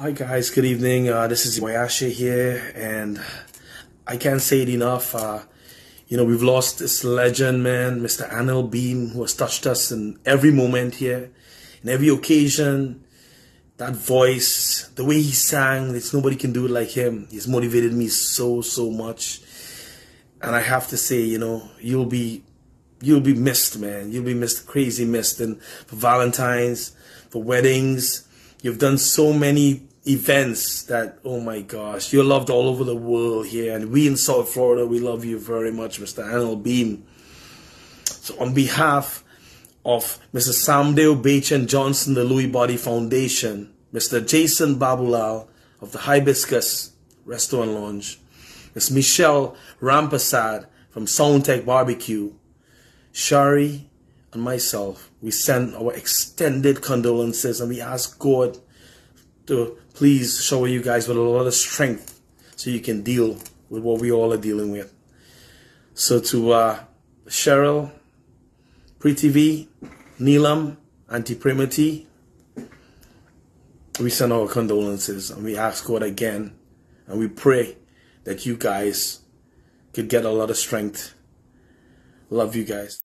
Hi guys, good evening. Uh, this is Wayasha here, and I can't say it enough. Uh, you know, we've lost this legend, man, Mr. Anil Bheem, who has touched us in every moment here, in every occasion. That voice, the way he sang, it's nobody can do it like him. He's motivated me so, so much. And I have to say, you know, you'll be, you'll be missed, man. You'll be missed, crazy missed. And for Valentine's, for weddings, you've done so many events that oh my gosh you're loved all over the world here. And we in south florida we love you very much mr Anil Bheem. So on behalf of mr samdale bachan johnson the louis body foundation mr jason babulal of the hibiscus restaurant lounge ms michelle rampasad from soundtech barbecue shari and myself we send our extended condolences and we ask god to please shower you guys with a lot of strength so you can deal with what we all are dealing with. So to uh, Cheryl, Pre-TV, Neelam, Auntie Primity, we send our condolences and we ask God again and we pray that you guys could get a lot of strength. Love you guys.